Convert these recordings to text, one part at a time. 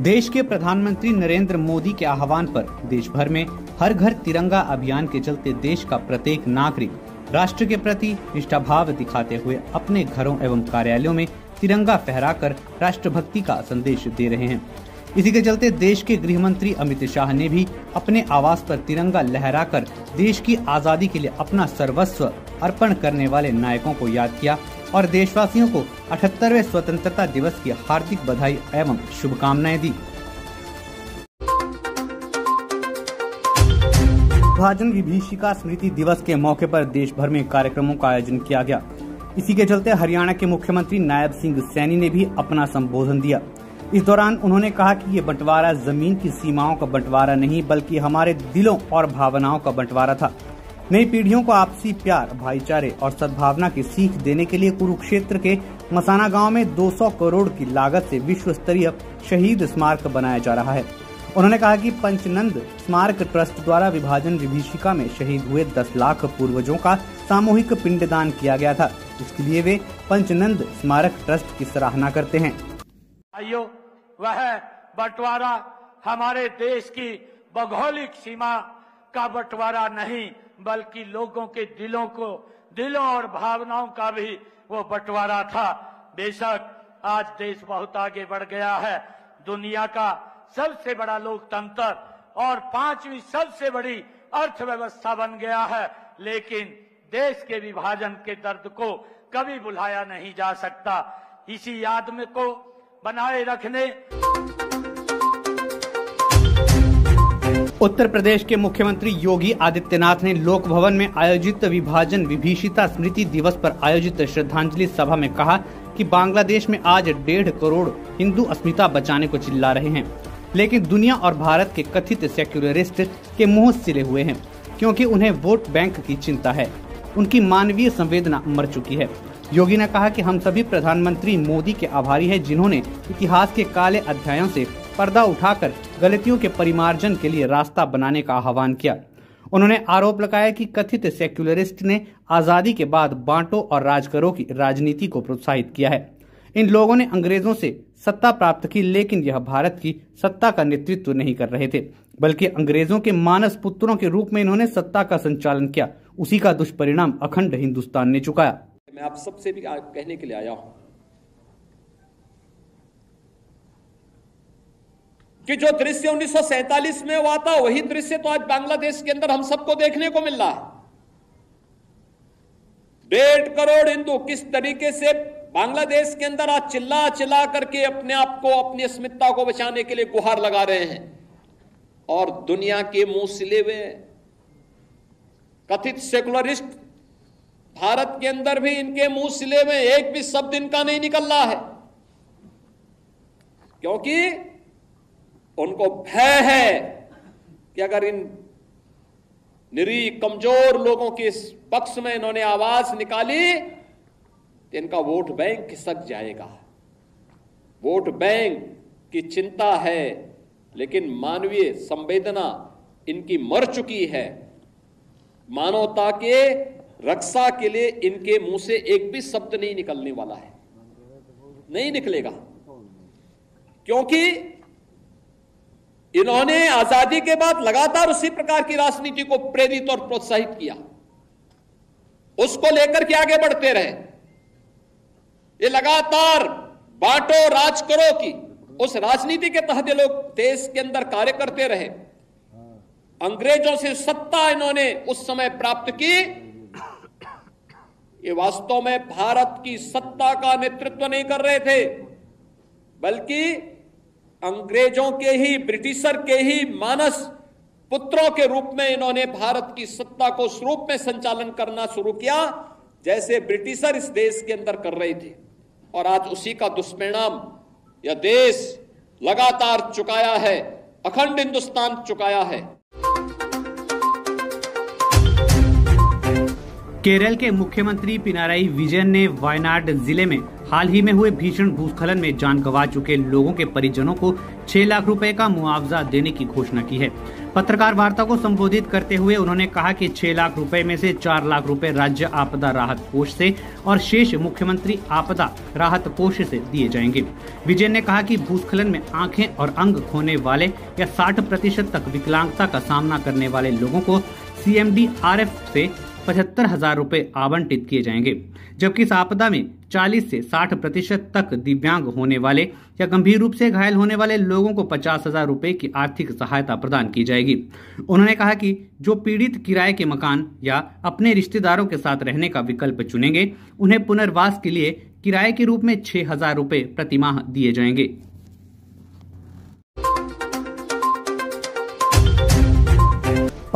देश के प्रधानमंत्री नरेंद्र मोदी के आह्वान पर देश भर में हर घर तिरंगा अभियान के चलते देश का प्रत्येक नागरिक राष्ट्र के प्रति निष्ठाभाव दिखाते हुए अपने घरों एवं कार्यालयों में तिरंगा फहराकर राष्ट्रभक्ति का संदेश दे रहे हैं। इसी के चलते देश के गृह मंत्री अमित शाह ने भी अपने आवास पर तिरंगा लहराकर देश की आज़ादी के लिए अपना सर्वस्व अर्पण करने वाले नायकों को याद किया। और देशवासियों को अठहत्तरवे स्वतंत्रता दिवस की हार्दिक बधाई एवं शुभकामनाएँ दी। विभाजन विभीषिका स्मृति दिवस के मौके पर देश भर में कार्यक्रमों का आयोजन किया गया। इसी के चलते हरियाणा के मुख्यमंत्री नायब सिंह सैनी ने भी अपना संबोधन दिया। इस दौरान उन्होंने कहा कि ये बंटवारा ज़मीन की सीमाओं का बंटवारा नहीं, बल्कि हमारे दिलों और भावनाओं का बंटवारा था। नई पीढ़ियों को आपसी प्यार, भाईचारे और सद्भावना की सीख देने के लिए कुरुक्षेत्र के मसाना गाँव में 200 करोड़ की लागत से विश्व स्तरीय शहीद स्मारक बनाया जा रहा है। उन्होंने कहा कि पंचनंद स्मारक ट्रस्ट द्वारा विभाजन विभीषिका में शहीद हुए 10 लाख पूर्वजों का सामूहिक पिंडदान किया गया था। इसके लिए वे पंचनंद स्मारक ट्रस्ट की सराहना करते हैं। आइयो वह बंटवारा हमारे देश की भौगोलिक सीमा का बंटवारा नहीं बल्कि लोगों के दिलों को, दिलों और भावनाओं का भी वो बंटवारा था। बेशक आज देश बहुत आगे बढ़ गया है। दुनिया का सबसे बड़ा लोकतंत्र और पांचवी सबसे बड़ी अर्थव्यवस्था बन गया है। लेकिन देश के विभाजन के दर्द को कभी बुलाया नहीं जा सकता। इसी याद में को बनाए रखने उत्तर प्रदेश के मुख्यमंत्री योगी आदित्यनाथ ने लोक भवन में आयोजित विभाजन विभीषिता स्मृति दिवस पर आयोजित श्रद्धांजलि सभा में कहा कि बांग्लादेश में आज डेढ़ करोड़ हिंदू अस्मिता बचाने को चिल्ला रहे हैं। लेकिन दुनिया और भारत के कथित सेक्युलरिस्ट के मुँह सिले हुए हैं, क्योंकि उन्हें वोट बैंक की चिंता है। उनकी मानवीय संवेदना मर चुकी है। योगी ने कहा कि हम सभी प्रधानमंत्री मोदी के आभारी हैं, जिन्होंने इतिहास के काले अध्यायों से पर्दा उठाकर गलतियों के परिमार्जन के लिए रास्ता बनाने का आह्वान किया। उन्होंने आरोप लगाया कि कथित सेक्युलरिस्ट ने आज़ादी के बाद बांटो और राज करो की राजनीति को प्रोत्साहित किया है। इन लोगों ने अंग्रेज़ों से सत्ता प्राप्त की, लेकिन यह भारत की सत्ता का नेतृत्व नहीं कर रहे थे, बल्कि अंग्रेज़ों के मानस पुत्रों के रूप में इन्होंने सत्ता का संचालन किया। उसी का दुष्परिणाम अखंड हिंदुस्तान ने चुकाया। मैं आप सबसे भी कहने के लिए आया हूँ। कि जो दृश्य 1947 में हुआ था, वही दृश्य तो आज बांग्लादेश के अंदर हम सबको देखने को मिल रहा है। डेढ़ करोड़ हिंदू किस तरीके से बांग्लादेश के अंदर आज चिल्ला चिल्ला करके अपने आप को, अपनी अस्मिता को बचाने के लिए गुहार लगा रहे हैं। और दुनिया के मुँह सिले हुए कथित सेकुलरिस्ट भारत के अंदर भी इनके मुँह सिले में एक भी शब्द इनका नहीं निकल रहा है। क्योंकि उनको भय है कि अगर इन निरी कमज़ोर लोगों के पक्ष में इन्होंने आवाज़ निकाली तो इनका वोट बैंक खिसक जाएगा। वोट बैंक की चिंता है, लेकिन मानवीय संवेदना इनकी मर चुकी है। मानवता के रक्षा के लिए इनके मुँह से एक भी शब्द नहीं निकलने वाला है। नहीं निकलेगा। क्योंकि इन्होंने आज़ादी के बाद लगातार उसी प्रकार की राजनीति को प्रेरित और प्रोत्साहित किया। उसको लेकर के आगे बढ़ते रहे। ये लगातार बांटो, राज करो की उस राजनीति के तहत लोग देश के अंदर कार्य करते रहे। अंग्रेज़ों से सत्ता इन्होंने उस समय प्राप्त की। ये वास्तव में भारत की सत्ता का नेतृत्व नहीं कर रहे थे, बल्कि अंग्रेज़ों के ही, ब्रिटिशर के ही मानस पुत्रों के रूप में इन्होंने भारत की सत्ता को उस रूप में संचालन करना शुरू किया, जैसे ब्रिटिशर इस देश के अंदर कर रहे थे। और आज उसी का दुष्परिणाम यह देश लगातार चुकाया है, अखंड हिंदुस्तान चुकाया है। केरल के मुख्यमंत्री पिनाराई विजयन ने वायनाड ज़िले में हाल ही में हुए भीषण भूस्खलन में जान गंवा चुके लोगों के परिजनों को 6 लाख रुपए का मुआवजा देने की घोषणा की है। पत्रकार वार्ता को संबोधित करते हुए उन्होंने कहा कि 6 लाख रुपए में से 4 लाख रुपए राज्य आपदा राहत कोष से और शेष मुख्यमंत्री आपदा राहत कोष से दिए जाएँगे। विजय ने कहा कि भूस्खलन में आँखें और अंग खोने वाले या 60 प्रतिशत तक विकलांगता का सामना करने वाले लोगों को सीएमडी आरएफ से पचहत्तर हज़ार रूपए आवंटित किए जाएँगे, जबकि इस आपदा में 40 से 60 प्रतिशत तक दिव्यांग होने वाले या गंभीर रूप से घायल होने वाले लोगों को पचास हज़ार रूपए की आर्थिक सहायता प्रदान की जाएगी। उन्होंने कहा कि जो पीड़ित किराए के मकान या अपने रिश्तेदारों के साथ रहने का विकल्प चुनेंगे, उन्हें पुनर्वास के लिए किराए के रूप में छह हज़ार रूपए प्रतिमाह दिए जाएँगे।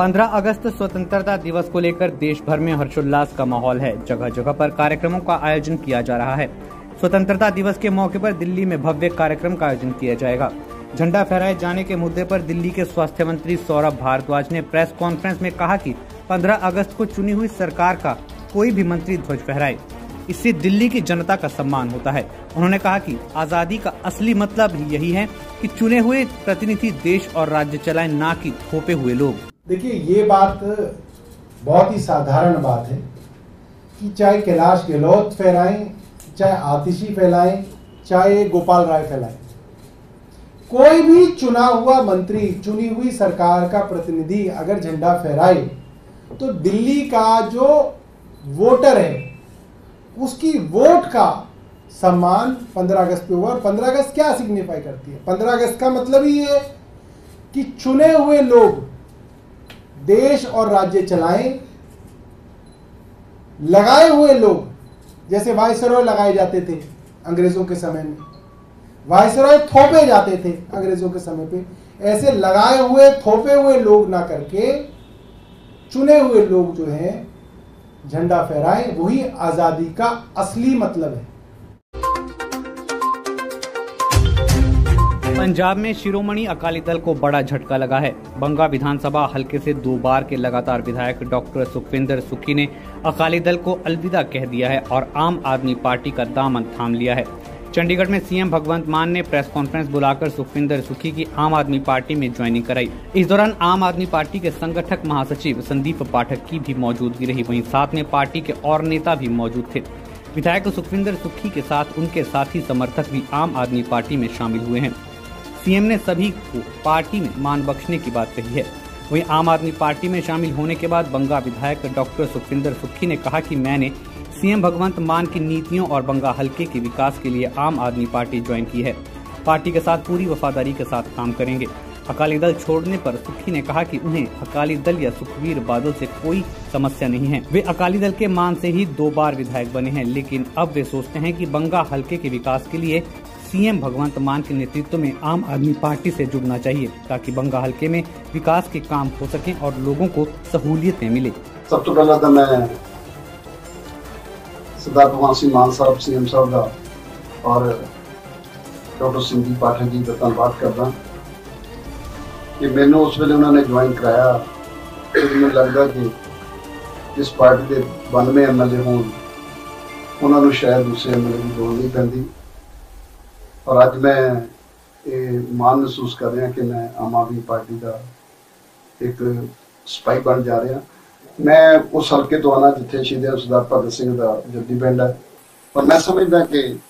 15 अगस्त स्वतंत्रता दिवस को लेकर देश भर में हर्षोल्लास का माहौल है। जगह जगह पर कार्यक्रमों का आयोजन किया जा रहा है। स्वतंत्रता दिवस के मौके पर दिल्ली में भव्य कार्यक्रम का आयोजन किया जाएगा। झंडा फहराए जाने के मुद्दे पर दिल्ली के स्वास्थ्य मंत्री सौरभ भारद्वाज ने प्रेस कॉन्फ्रेंस में कहा कि 15 अगस्त को चुनी हुई सरकार का कोई भी मंत्री ध्वज फहराए। इससे दिल्ली की जनता का सम्मान होता है। उन्होंने कहा कि आज़ादी का असली मतलब यही है कि चुने हुए प्रतिनिधि देश और राज्य चलाएँ, ना कि थोपे हुए लोग। देखिए, ये बात बहुत ही साधारण बात है कि चाहे कैलाश गहलोत फहराएँ चाहे आतिशी फैलाएँ, चाहे गोपाल राय फैलाएँ, कोई भी चुना हुआ मंत्री, चुनी हुई सरकार का प्रतिनिधि अगर झंडा फहराए तो दिल्ली का जो वोटर है, उसकी वोट का सम्मान 15 अगस्त पे हुआ और 15 अगस्त क्या सिग्निफाई करती है? 15 अगस्त का मतलब ही है कि चुने हुए लोग देश और राज्य चलाएँ। लगाए हुए लोग, जैसे वायसरॉय लगाए जाते थे अंग्रेज़ों के समय में। वायसरॉय थोपे जाते थे अंग्रेज़ों के समय पे। ऐसे लगाए हुए, थोपे हुए लोग ना करके, चुने हुए लोग जो हैं, झंडा फहराएँ, वही आज़ादी का असली मतलब है। पंजाब में शिरोमणि अकाली दल को बड़ा झटका लगा है। बंगा विधानसभा हल्के से दो बार के लगातार विधायक डॉक्टर सुखविंदर सुखी ने अकाली दल को अलविदा कह दिया है और आम आदमी पार्टी का दामन थाम लिया है। चंडीगढ़ में सीएम भगवंत मान ने प्रेस कॉन्फ्रेंस बुलाकर सुखविंदर सुखी की आम आदमी पार्टी में ज्वाइनिंग कराई। इस दौरान आम आदमी पार्टी के संगठक महासचिव संदीप पाठक की भी मौजूदगी रही। वहीं साथ में पार्टी के और नेता भी मौजूद थे। विधायक सुखविंदर सुखी के साथ उनके साथी समर्थक भी आम आदमी पार्टी में शामिल हुए हैं। सीएम ने सभी को पार्टी में मान बख्शने की बात कही है। वहीं आम आदमी पार्टी में शामिल होने के बाद बंगा विधायक डॉक्टर सुखविंदर सुखी ने कहा कि मैंने सीएम भगवंत मान की नीतियों और बंगा हल्के के विकास के लिए आम आदमी पार्टी ज्वाइन की है। पार्टी के साथ पूरी वफादारी के साथ काम करेंगे। अकाली दल छोड़ने पर सुखी ने कहा कि उन्हें अकाली दल या सुखवीर बादल से कोई समस्या नहीं है। वे अकाली दल के मान से ही दो बार विधायक बने हैं, लेकिन अब वे सोचते हैं कि बंगा हल्के के विकास के लिए सीएम भगवंत मान के नेतृत्व में आम आदमी पार्टी से जुड़ना चाहिए, ताकि बंगा हल्के में विकास के काम हो सके और लोगों को सहूलियतें मिले। सब तो पहला तो मैं सरदार भगवान सिंह मान साहब, सीएम साहब का और डॉक्टर सिंह पाठक जी का धन्यवाद करदा कि मैंने उस वे उन्होंने ज्वाइन कराया तो मैं लगता कि जिस पार्टी के बानवे एम एल ए हो, उन्होंने शायद दूसरे एम एल ए की लोड़ नहीं पैंती और अज मैं ये मान महसूस कर रहा कि मैं आम आदमी पार्टी का एक सिपाही बन जा रहा मैं उस हल्के तो आना जिथे शहीद सरदार भगत सिंह का जद्दी पिंड है पर मैं समझदा कि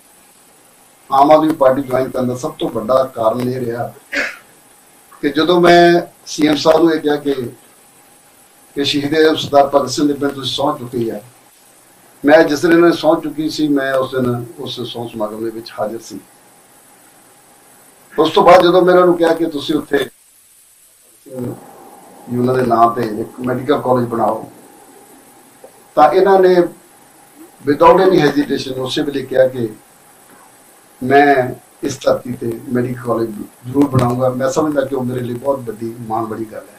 आम आदमी पार्टी ज्वाइन करने का सब तो बड़ा कारण ये रहा कि जो मैं सीएम साहब ने कहा कि कि शहीद सरदार भगत सिंह के पिंड सौं चुकी है मैं जिस दिन इन्होंने सौं चुकी सी मैं उस दिन उस सौं समागम के हाजिर सी ਉਸ ਤੋਂ ਬਾਅਦ ਜਦੋਂ ਮੈਂ ਇਹਨਾਂ ਨੂੰ ਕਿਹਾ ਕਿ ਤੁਸੀਂ ਉੱਥੇ ਉਹਨਾਂ ਦੇ ਨਾਮ ਤੇ ਇੱਕ ਮੈਡੀਕਲ ਕਾਲਜ ਬਣਾਓ, ਤਾਂ ਇਹਨਾਂ ਨੇ ਵਿਦਆਊਟ ਐਨੀ ਹੈਜ਼ਿਟੇਸ਼ਨ ਉਸੇ ਵੇਲੇ ਕਿਹਾ ਕਿ ਮੈਂ ਇਸ ਧਰਤੀ ਤੇ ਮੈਡੀਕਲ ਕਾਲਜ ਜ਼ਰੂਰ ਬਣਾਉਂਗਾ ਮੈਂ ਸਮਝਦਾ ਕਿ ਉਹ ਮੇਰੇ ਲਈ ਬਹੁਤ ਵੱਡੀ ਮਾਣ ਬੜੀ ਗੱਲ ਹੈ।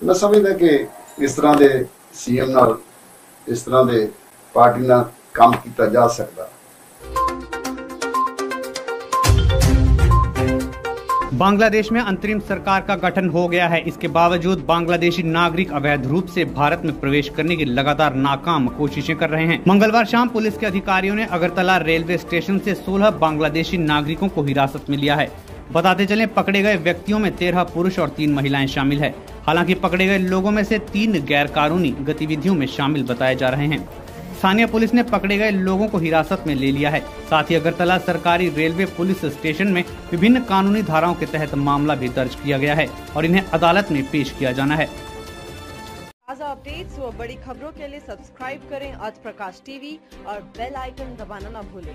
ਮੈਂ ਸਮਝਦਾ ਕਿ ਇਸ ਤਰ੍ਹਾਂ ਦੇ ਸੀਐਮ ਨਾਲ ਇਸ ਤਰ੍ਹਾਂ ਦੇ ਪਾਰਟੀ ਨਾਲ ਕੰਮ ਕੀਤਾ ਜਾ ਸਕਦਾ। बांग्लादेश में अंतरिम सरकार का गठन हो गया है। इसके बावजूद बांग्लादेशी नागरिक अवैध रूप से भारत में प्रवेश करने की लगातार नाकाम कोशिशें कर रहे हैं। मंगलवार शाम पुलिस के अधिकारियों ने अगरतला रेलवे स्टेशन से 16 बांग्लादेशी नागरिकों को हिरासत में लिया है। बताते चले, पकड़े गए व्यक्तियों में तेरह पुरुष और तीन महिलाएँ शामिल है। हालाँकि पकड़े गए लोगों में से तीन गैर कानूनी गतिविधियों में शामिल बताए जा रहे हैं। स्थानीय पुलिस ने पकड़े गए लोगों को हिरासत में ले लिया है। साथ ही अगरतला सरकारी रेलवे पुलिस स्टेशन में विभिन्न कानूनी धाराओं के तहत मामला भी दर्ज किया गया है और इन्हें अदालत में पेश किया जाना है। ताज़ा अपडेट्स और बड़ी खबरों के लिए सब्सक्राइब करें आज प्रकाश टीवी और बेल आइकन दबाना न भूलें।